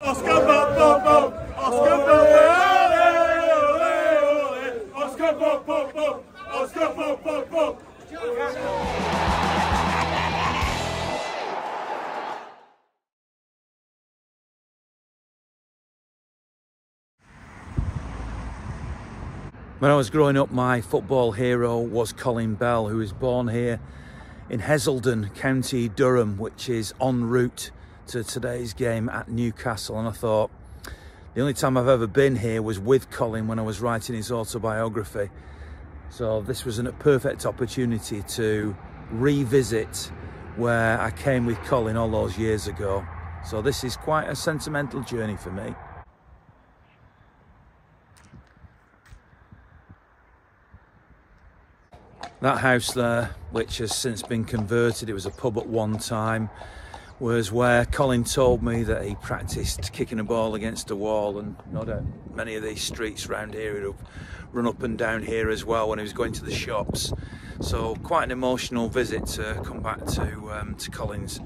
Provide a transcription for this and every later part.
Oscar Bobb. When I was growing up, my football hero was Colin Bell, who was born here in Hesleden, County Durham, which is en route to today's game at Newcastle. And I thought the only time I've ever been here was with Colin when I was writing his autobiography. So this was a perfect opportunity to revisit where I came with Colin all those years ago. So this is quite a sentimental journey for me. That house there, which has since been converted, it was a pub at one time, was where Colin told me that he practiced kicking a ball against a wall. And no doubt many of these streets around here he'd have run up and down here as well when he was going to the shops. So quite an emotional visit to come back to um, to Colin's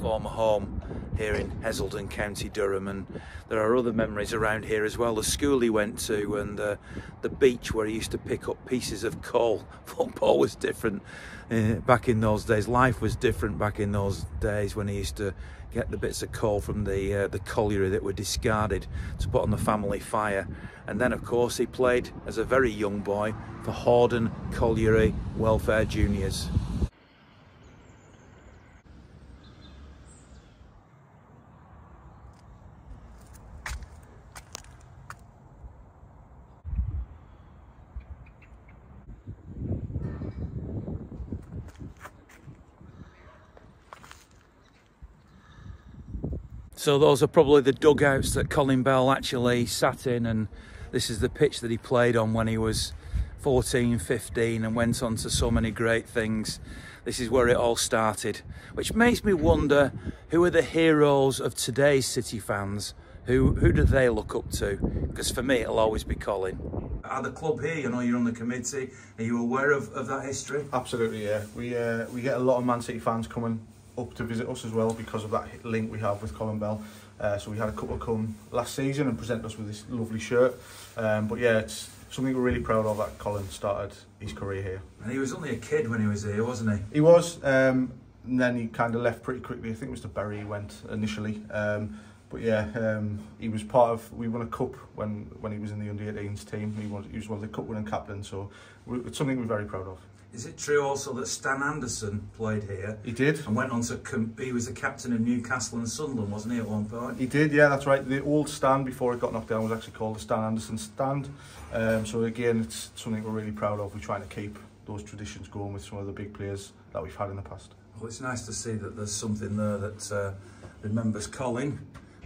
former home here in Hesleden, County Durham, and there are other memories around here as well. The school he went to and uh, the beach where he used to pick up pieces of coal. Football was different uh, back in those days. Life was different back in those days when he used to get the bits of coal from the uh, the colliery that were discarded to put on the family fire. And then, of course, he played as a very young boy for Horden Colliery Welfare Juniors. So those are probably the dugouts that Colin Bell actually sat in and this is the pitch that he played on when he was 14, 15 and went on to so many great things. This is where it all started, which makes me wonder who are the heroes of today's City fans? Who, who do they look up to? Because for me, it'll always be Colin. At the club here, you know, you're on the committee. Are you aware of, of that history? Absolutely, yeah. We uh, we get a lot of Man City fans coming up to visit us as well because of that link we have with Colin Bell. Uh, so we had a couple come last season and present us with this lovely shirt. Um, but yeah, it's something we're really proud of that Colin started his career here. And he was only a kid when he was here, wasn't he? He was, um, and then he kind of left pretty quickly. I think it was to Bury he went initially. Um, but yeah, um, he was part of. We won a cup when when he was in the under 18s team. He was he was one of the cup winning captains. So we, it's something we're very proud of. Is it true also that Stan Anderson played here? He did. And went on to he was the captain of Newcastle and Sunderland, wasn't he at one point? He did, yeah, that's right. The old stand before it got knocked down was actually called the Stan Anderson stand. Um, so again, it's something we're really proud of. We're trying to keep those traditions going with some of the big players that we've had in the past. Well, it's nice to see that there's something there that uh, remembers Colin,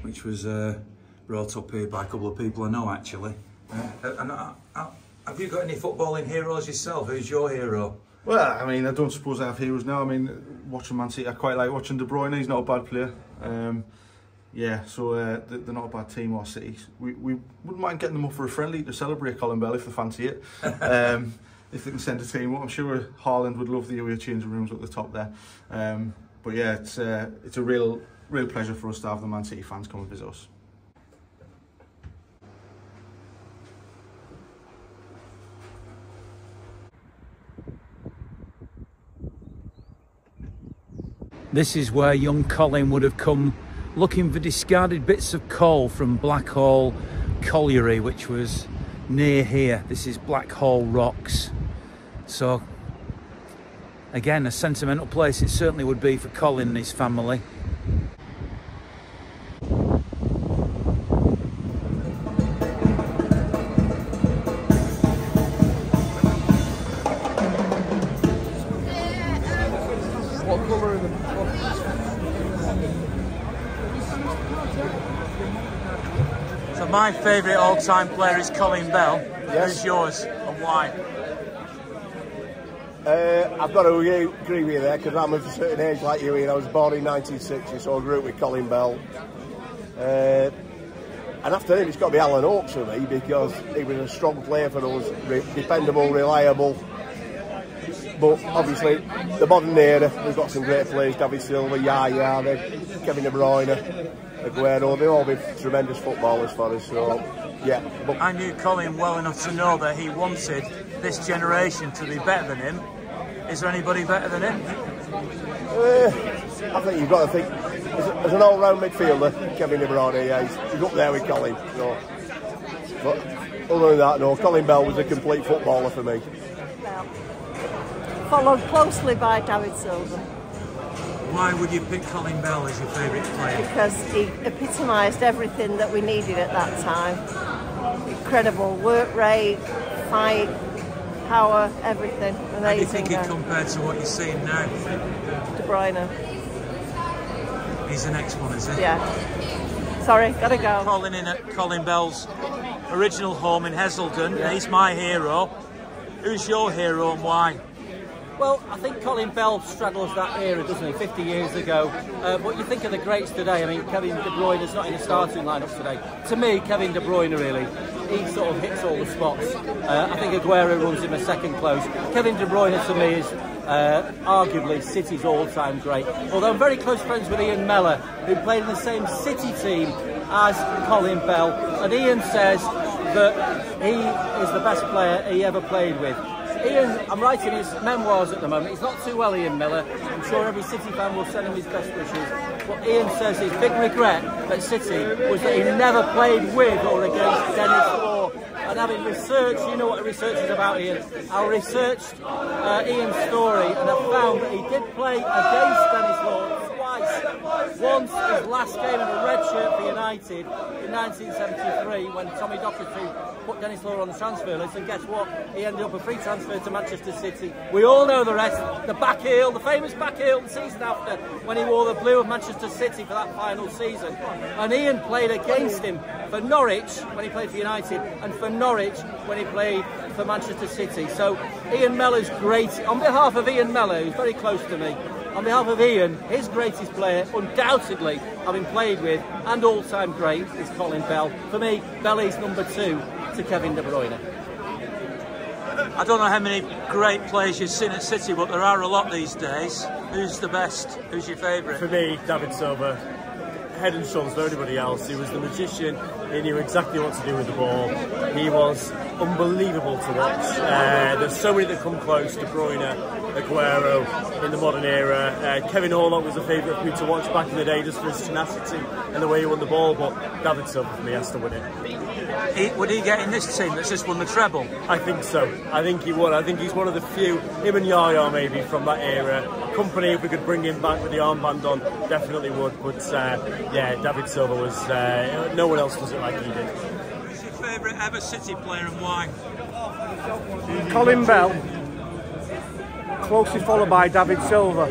which was uh, brought up here by a couple of people I know actually. Uh, and uh, uh, have you got any footballing heroes yourself? Who's your hero? Well, I mean, I don't suppose I have heroes now. I mean, watching Man City, I quite like watching De Bruyne. He's not a bad player. Um, yeah, so uh, they're not a bad team, our City. We, we wouldn't mind getting them up for a friendly to celebrate Colin Bell if they fancy it. Um, if they can send a team up, I'm sure Haaland would love the away changing rooms at the top there. Um, but yeah, it's uh, it's a real real pleasure for us to have the Man City fans come and visit us. This is where young Colin would have come looking for discarded bits of coal from Blackhall Colliery, which was near here. This is Blackhall Rocks. So, again, a sentimental place it certainly would be for Colin and his family. So my favourite all-time player is Colin Bell. Yes. Who's yours and why? Uh, I've got to agree, agree with you there because I'm of a certain age like you, Ian. I was born in 1960, so I grew up with Colin Bell. Uh, and after him, it's got to be Alan Oakes for me because he was a strong player for us, re- dependable, reliable. But obviously, the modern era, we've got some great players: David Silva, Yaya, Kevin De Bruyne. Aguero, they've all been tremendous footballers for us. So, yeah. But I knew Colin well enough to know that he wanted this generation to be better than him. Is there anybody better than him? Uh, I think you've got to think, as, as an all-round midfielder, Kevin De Bruyne, yeah, he's, he's up there with Colin. So. But other than that, no, Colin Bell was a complete footballer for me. Followed closely by David Silva. Why would you pick Colin Bell as your favourite player? Because he epitomised everything that we needed at that time. Incredible work rate, fight, power, everything. Amazing. How do you think he compared to what you're seeing now? De Bruyne. He's the next one, is he? Yeah. Sorry, gotta go. Calling in at Colin Bell's original home in Hesleden. Yeah. He's my hero. Who's your hero and why? Well, I think Colin Bell straddles that era, doesn't he? 50 years ago. Uh, but you think of the greats today. I mean, Kevin De Bruyne is not in the starting lineup today. To me, Kevin De Bruyne really, he sort of hits all the spots. Uh, I think Aguero runs him a second close. Kevin De Bruyne to me is uh, arguably City's all-time great. Although I'm very close friends with Ian Mellor, who played in the same City team as Colin Bell, and Ian says that he is the best player he ever played with. Ian, I'm writing his memoirs at the moment. He's not too well, Ian Mellor. I'm sure every City fan will send him his best wishes. But Ian says his big regret at City was that he never played with or against Denis Law. And having researched, you know what research is about, Ian. I researched uh, Ian's story and I found that he did play against Denis Law twice. Once his last game in a red shirt for United in 1973 when Tommy Docherty put Denis Law on the transfer list and guess what? He ended up a free transfer to Manchester City. We all know the rest. The back heel, the famous back heel the season after when he wore the blue of Manchester City for that final season. And Ian played against him for Norwich when he played for United and for Norwich when he played for Manchester City. So Ian Mellor's great. On behalf of Ian Mellor, who's very close to me, on behalf of Ian, his greatest player, undoubtedly, having played with, and all-time great, is Colin Bell. For me, Bell is number two to Kevin De Bruyne. I don't know how many great players you've seen at City, but there are a lot these days. Who's the best? Who's your favourite? For me, David Silva. Head and shoulders for anybody else. He was the magician. He knew exactly what to do with the ball. He was unbelievable to watch. Uh, there's so many that come close. De Bruyne, Aguero in the modern era. Uh, Kevin Horlock was a favourite for me to watch back in the day just for his tenacity and the way he won the ball, but David Silva for me has to win it. He, would he get in this team that's just won the treble? I think so. I think he would. I think he's one of the few, him and Yaya maybe from that era. Kompany, if we could bring him back with the armband on, definitely would. But uh, yeah, David Silva was, uh, no one else does it like he did. Who's your favourite ever City player and why? Colin Bell closely followed by David Silva.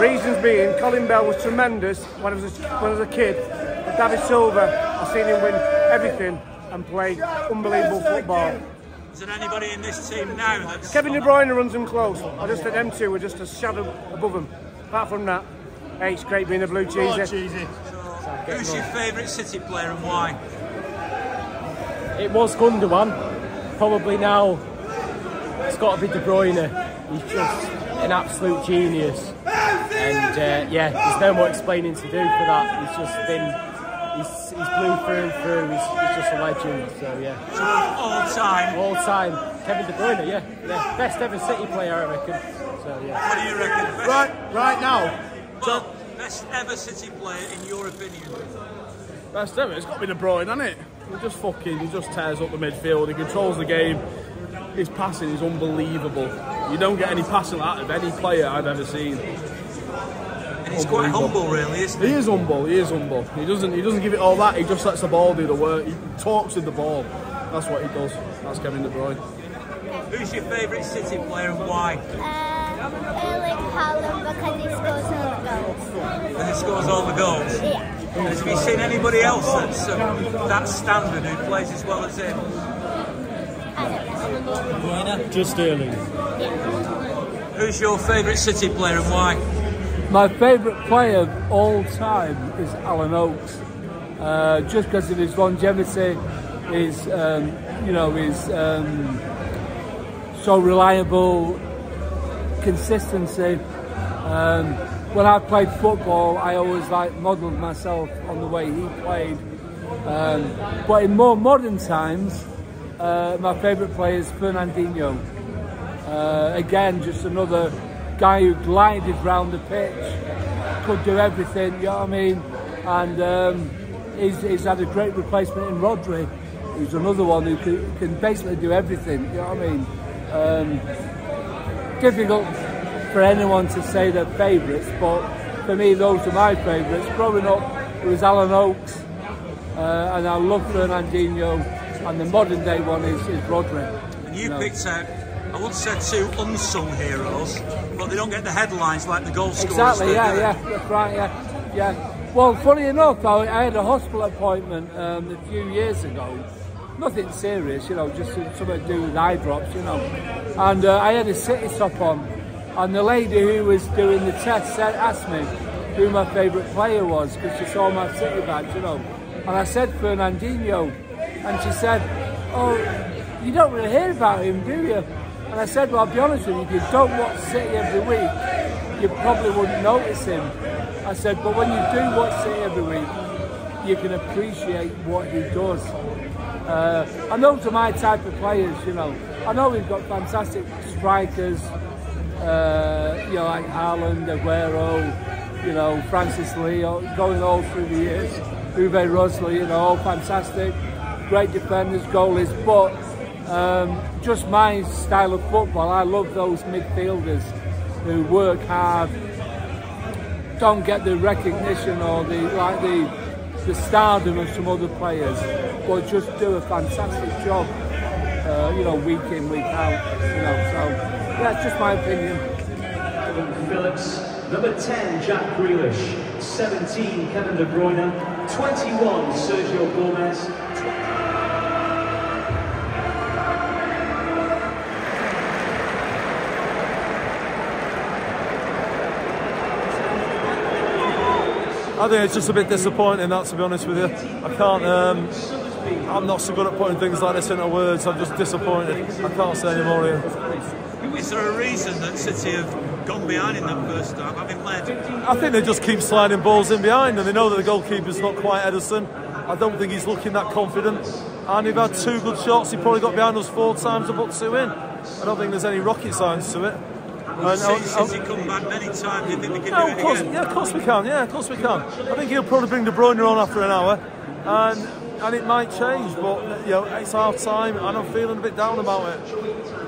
Reasons being, Colin Bell was tremendous when I was a, when I was a kid. But David Silva, I've seen him win everything and play unbelievable football. Is there anybody in this team now that's... Kevin De Bruyne runs them close. I just think them two were just a shadow above him. Apart from that, hey, it's great being a blue cheesy. Oh, cheesy. So, who's your favourite City player and why? It was Gundogan. Probably now it's got to be De Bruyne. He's just an absolute genius. And uh, yeah, there's no more explaining to do for that. He's just been, he's, he's blue through and through. He's, he's just a legend. So yeah. All time. All time. Kevin De Bruyne, yeah, yeah, best ever City player, I reckon. So yeah. What do you reckon? Best, right, right now. Well, best ever City player in your opinion? Best ever. It's got to be De Bruyne, hasn't it? He just fucking, he just tears up the midfield. He controls the game his passing is unbelievable. You don't get any passing like that of any player I've ever seen. And he's quite humble, really, isn't he? He is humble. He is humble. He doesn't. He doesn't give it all that. He just lets the ball do the work. He talks with the ball. That's what he does. That's Kevin De Bruyne. Who's your favourite City player and why? Um, Erling Haaland because he scores all the goals. And he scores all the goals. Yeah. Have you seen anybody else that's um, that standard who plays as well as him? Just Sterling. Who's your favourite City player and why? My favourite player of all time is Alan Oakes. Uh, just because of his longevity, his, um, you know, his um, so reliable, consistency. Um, when I played football, I always like modelled myself on the way he played. Um, but in more modern times, uh, my favourite player is Fernandinho. Uh, again, just another guy who glided round the pitch, could do everything, you know what I mean? And um, he's, he's had a great replacement in Rodri, who's another one who can, can basically do everything, you know what I mean? Um, difficult for anyone to say their favourites, but for me, those are my favourites. Growing up, it was Alan Oakes, uh, and I love Fernandinho, and the modern day one is, is Rodri. And you, you know. picked out I would say two unsung heroes, but they don't get the headlines like the goal scorers. Exactly, yeah, yeah, that's right, yeah, yeah. Well, funny enough, I, I had a hospital appointment um, a few years ago. Nothing serious, you know, just something to do with eye drops, you know. And uh, I had a city stop on, and the lady who was doing the test said, asked me who my favourite player was because she saw my city badge, you know. And I said Fernandinho, and she said, "Oh, you don't really hear about him, do you?" And I said, well, I'll be honest with you, if you don't watch City every week, you probably wouldn't notice him. I said, but when you do watch City every week, you can appreciate what he does. Uh, and those are my type of players, you know. I know we've got fantastic strikers, uh, you know, like Haaland, Aguero, you know, Francis Lee, going all through the years. Uwe Rosler, you know, all fantastic, great defenders, goalies, but um, just my style of football. I love those midfielders who work hard, don't get the recognition or the like the the stardom of some other players, but just do a fantastic job. Uh, you know, week in, week out. You know, so yeah, it's just my opinion. Phillips, number 10, Jack Grealish, 17, Kevin De Bruyne, 21, Sergio Gomez, I think it's just a bit disappointing that, to be honest with you. I can't. Um, I'm not so good at putting things like this into words. I'm just disappointed. I can't say any more here. Is there a reason that City have gone behind in that first half, having led? I think they just keep sliding balls in behind, and they know that the goalkeeper's not quite Ederson. I don't think he's looking that confident. And they've had two good shots. He probably got behind us four times and put two in. I don't think there's any rocket science to it. We've seen City come back many times. Do you think they can no, do it course, again? Yeah, of course we can. Yeah, of course we can. I think he'll probably bring De Bruyne on after an hour, and and it might change. But you know, it's half time, and I'm feeling a bit down about it.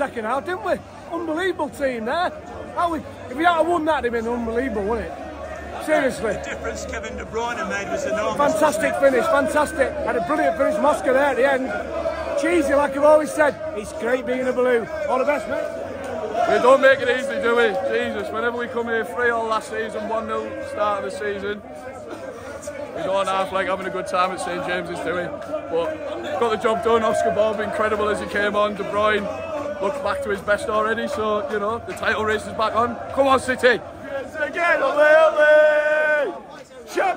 Second half, didn't we? Unbelievable team there. How we, if we had won that, it'd been unbelievable, wouldn't it? Seriously. The difference Kevin De Bruyne made was enormous. Fantastic finish, fantastic. Had a brilliant finish, Mosca there at the end. Cheesy, like I've always said. It's great being a blue. All the best, mate. We don't make it easy, do we? Jesus, whenever we come here 3 all last season, 1 0 start of the season, we don't half like having a good time at St James's, do we? But got the job done. Oscar Bobb, incredible as he came on. De Bruyne, looks back to his best already. So, you know, the title race is back on. Come on, City. Champions again, ole, ole.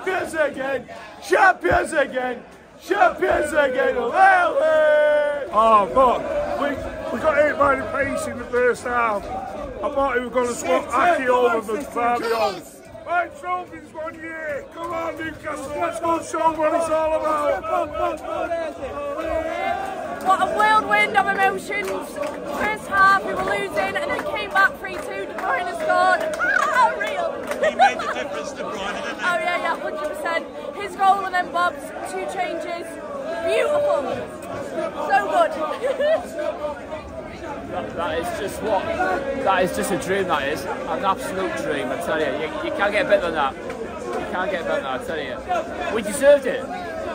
Champions again. Champions again. Champions again, ole, ole. Oh, but we, we got hit by the pace in the first half. I thought he was going to swap Aki over the Fabio. Right trophies one year. Come on, Newcastle. Let's go show what it's all about. What a whirlwind of emotions. First half we were losing and then came back 3-2, De Bruyne scored. Ah, real. He made the difference, De Bruyne, didn't he? Oh yeah, yeah, 100%. His goal and then Bobb's, two changes. Beautiful. So good. That, that is just what. That is just a dream. That is an absolute dream. I tell you, you, you can't get better than that. You can't get better than that. I tell you, we deserved it.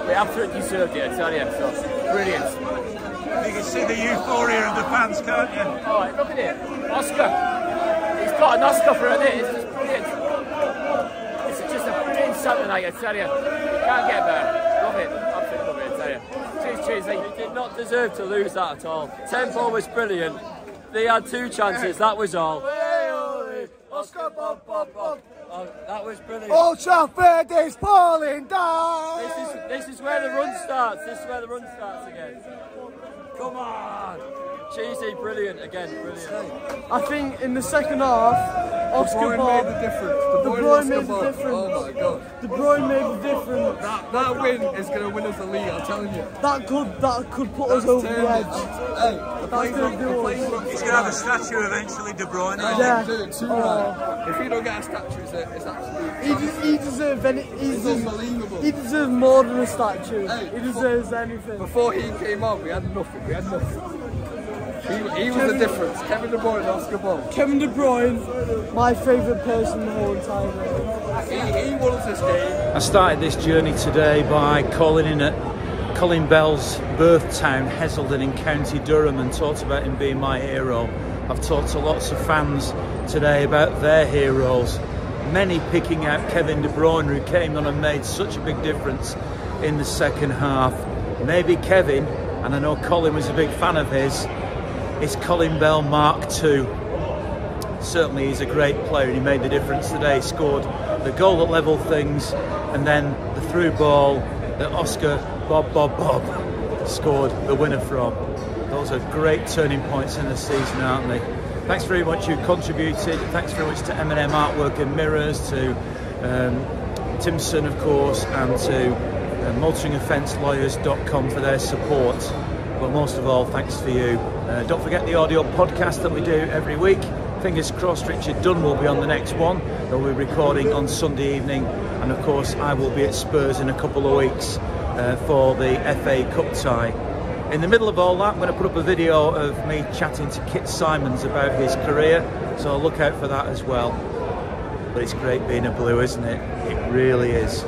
We absolutely deserved it. I tell you, so brilliant. You can see the euphoria of the fans, can't you? All right, look at it, Oscar. He's got an Oscar for it. It's just brilliant. It's just a brilliant Saturday night. I tell you, you can't get better. Love it. Absolutely love it. I tell you. Cheers, cheers. He did not deserve to lose that at all. Tempo was brilliant. They had two chances, that was all. Oscar Bobb Bobb Bobb. Oh, that was brilliant. Old Trafford is falling down. This is this is where the run starts. This is where the run starts again. Come on. Cheesy, brilliant again, brilliant. I think in the second half, Oscar Bruyne Bobb. made the difference. De De Bruyne Bruyne made the Bobb. difference. Oh my god. De Bruyne made the difference. That, that win is going to win us the league, I'm telling you. That could that could put us over the edge. Hey, the That's gonna do us. He's going to have a statue eventually, De Bruyne. Yeah. Too Oh. right. If you don't get a statue, it's, a, it's absolute. He, des- he deserves any. He It's deserves, unbelievable. he deserves more than a statue. Hey, he deserves anything. Before he came on, we had nothing. We had nothing. He, he was the difference. Kevin De Bruyne and Oscar Bobb. Kevin De Bruyne, my favourite person in the whole entire world. He, he won us this game. I started this journey today by calling in at Colin Bell's birth town, Hesleden in County Durham, and talked about him being my hero. I've talked to lots of fans today about their heroes, many picking out Kevin De Bruyne, who came on and made such a big difference in the second half. Maybe Kevin, and I know Colin was a big fan of his, is Colin Bell Mark II. Certainly, he's a great player. And he made the difference today. He scored the goal that levelled things, and then the through ball that Oscar Bobb Bobb Bobb scored the winner from. Those are great turning points in the season, aren't they? Thanks very much. You contributed. Thanks very much to M&M Artwork and Mirrors, to um, Timpson, of course, and to uh, for their support. But most of all, thanks for you. Uh, don't forget the audio podcast that we do every week. Fingers crossed, Richard Dunne will be on the next one. They'll be recording on Sunday evening, and of course, I will be at Spurs in a couple of weeks uh, for the FA Cup tie. In the middle of all that, I'm going to put up a video of me chatting to Kit Symons about his career, so look out for that as well. But it's great being a blue, isn't it? It really is.